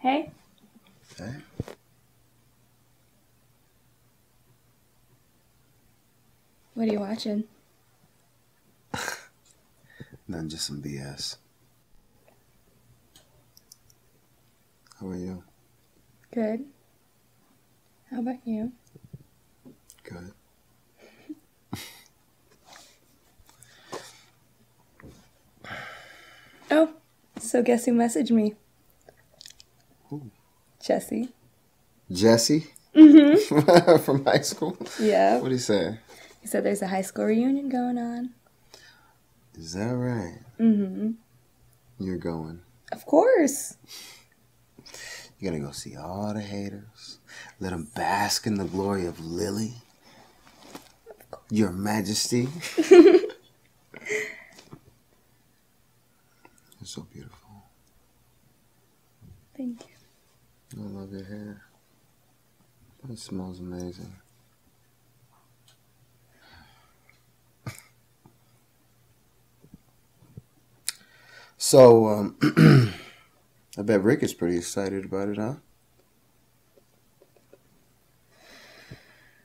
Hey, Hey. what are you watching? Nothing, just some BS. How are you? Good. How about you? Good. Oh, so guess who messaged me? Jesse. Jesse? Mm-hmm. From high school? Yeah. What'd he say? He said there's a high school reunion going on. Is that right? Mm-hmm. You're going. Of course. You're gonna go see all the haters. Let them bask in the glory of Lily. Your Majesty. You're so beautiful. Thank you. I love your hair. It smells amazing. So, um, I bet Rick is pretty excited about it, huh?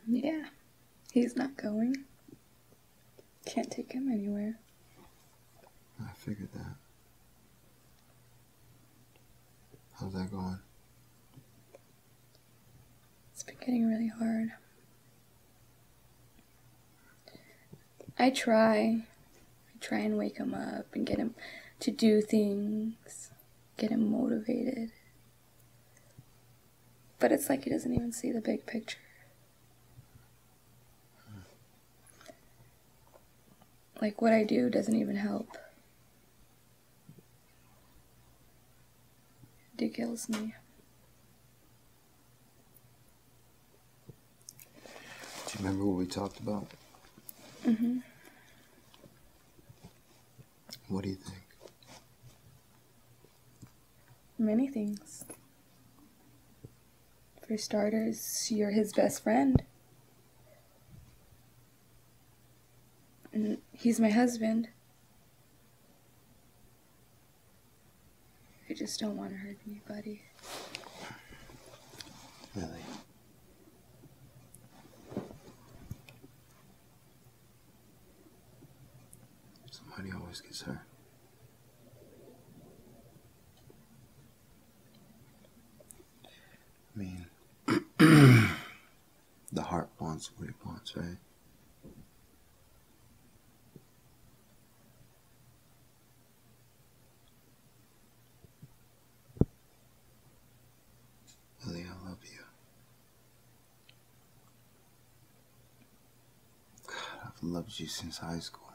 Yeah. He's not going. Can't take him anywhere. I figured that. How's that going? Getting really hard. I try. I try and wake him up and get him to do things, get him motivated. But it's like he doesn't even see the big picture. Like what I do doesn't even help. It kills me. Do you remember what we talked about? hmm What do you think? Many things. For starters, you're his best friend. And he's my husband. I just don't want to hurt anybody. Lily. Somebody always gets hurt. I mean, the heart wants what it wants, right? Lily, I love you. God, I've loved you since high school.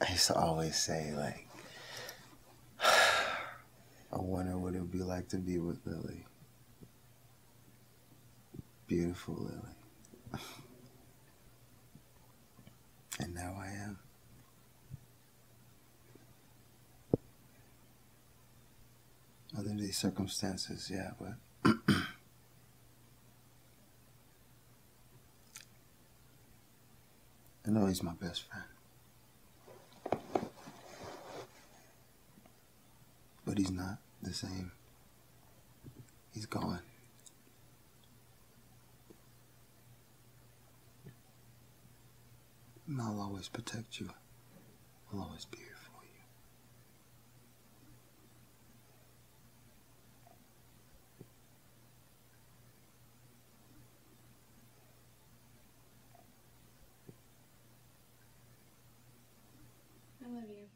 I used to always say, like, I wonder what it would be like to be with Lily. Beautiful Lily. and now I am. Under these circumstances, yeah, but I know he's my best friend. but he's not the same. He's gone. And I'll always protect you. I'll always be here for you. I love you.